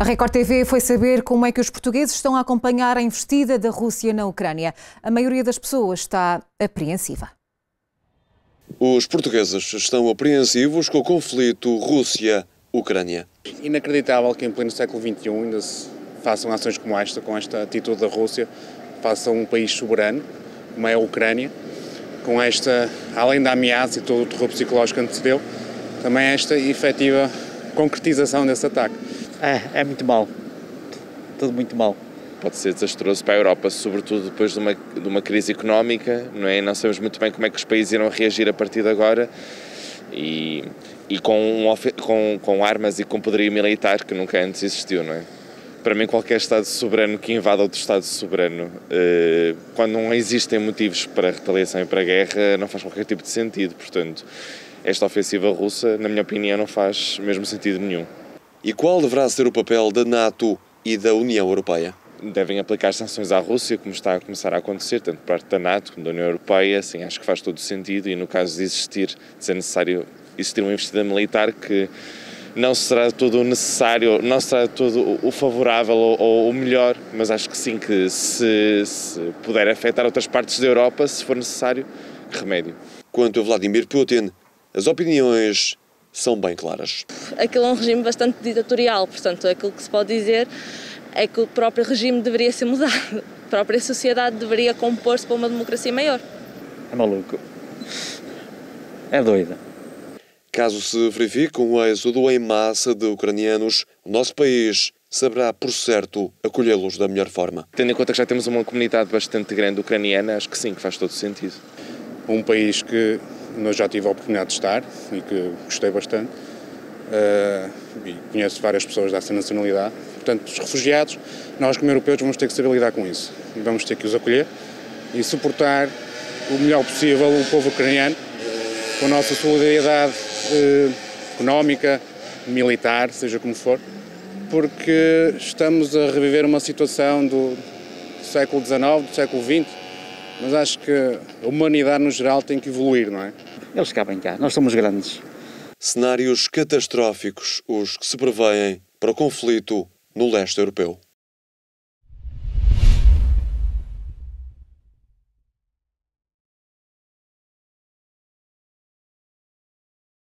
A Record TV foi saber como é que os portugueses estão a acompanhar a investida da Rússia na Ucrânia. A maioria das pessoas está apreensiva. Os portugueses estão apreensivos com o conflito Rússia-Ucrânia. Inacreditável que em pleno século XXI ainda se façam ações como esta, com esta atitude da Rússia, faça um país soberano, como é a Ucrânia, com esta, além da ameaça e todo o terror psicológico que antecedeu, também esta efetiva concretização desse ataque. É, é muito mal. Tudo muito mal. Pode ser desastroso para a Europa, sobretudo depois de uma, de uma crise económica, não é? Não sabemos muito bem como é que os países irão reagir a partir de agora e, e com, com, com armas e com poderio militar que nunca antes existiu, não é? Para mim, qualquer Estado soberano que invada outro Estado soberano, eh, quando não existem motivos para retaliação e para guerra, não faz qualquer tipo de sentido. Portanto, esta ofensiva russa, na minha opinião, não faz mesmo sentido nenhum. E qual deverá ser o papel da NATO e da União Europeia? Devem aplicar sanções à Rússia, como está a começar a acontecer, tanto por parte da NATO como da União Europeia. Sim, acho que faz todo o sentido. E no caso de existir, de ser necessário existir uma investida militar que não será todo o necessário, não será todo o favorável ou, o melhor, mas acho que sim, que se, se puder afetar outras partes da Europa, se for necessário, remédio. Quanto a Vladimir Putin, as opiniões são bem claras. Aquilo é um regime bastante ditatorial, portanto, aquilo que se pode dizer é que o próprio regime deveria ser mudado, a própria sociedade deveria compor-se para uma democracia maior. É maluco. É doida. Caso se verifique um êxodo em massa de ucranianos, o nosso país saberá, por certo, acolhê-los da melhor forma. Tendo em conta que já temos uma comunidade bastante grande ucraniana, acho que sim, que faz todo sentido. Um país que eu já tive a oportunidade de estar e que gostei bastante. Uh, e conheço várias pessoas dessa nacionalidade. Portanto, os refugiados, nós como europeus vamos ter que saber lidar com isso. Vamos ter que os acolher e suportar o melhor possível o povo ucraniano com a nossa solidariedade uh, económica, militar, seja como for, porque estamos a reviver uma situação do século XIX, do século XX, mas acho que a humanidade no geral tem que evoluir, não é? Eles cabem cá, nós somos grandes. Cenários catastróficos os que se prevêem para o conflito no leste europeu.